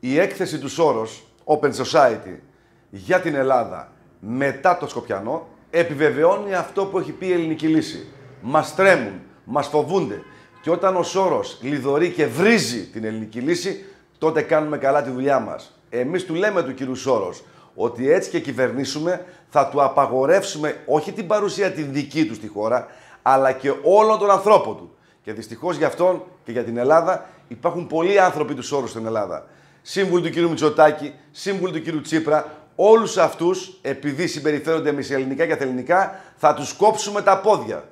η έκθεση του Σόρος, Open Society, για την Ελλάδα μετά το Σκοπιανό, επιβεβαιώνει αυτό που έχει πει η ελληνική λύση. Μας τρέμουν, μας φοβούνται. Και όταν ο Σόρος λιδωρεί και βρίζει την ελληνική λύση, τότε κάνουμε καλά τη δουλειά μας. Εμείς του λέμε του κύριου Σόρος ότι έτσι και κυβερνήσουμε θα του απαγορεύσουμε όχι την παρουσία την δική του στη χώρα, αλλά και όλων των ανθρώπων του. Και δυστυχώς για αυτόν και για την Ελλάδα υπάρχουν πολλοί άνθρωποι του Σόρου στην Ελλάδα. Σύμβουλοι του κύριου Μητσοτάκη, σύμβουλοι του κύριου Τσίπρα, όλους αυτούς, επειδή συμπεριφέρονται με ελληνικά και αθεληνικά, θα τους κόψουμε τα πόδια.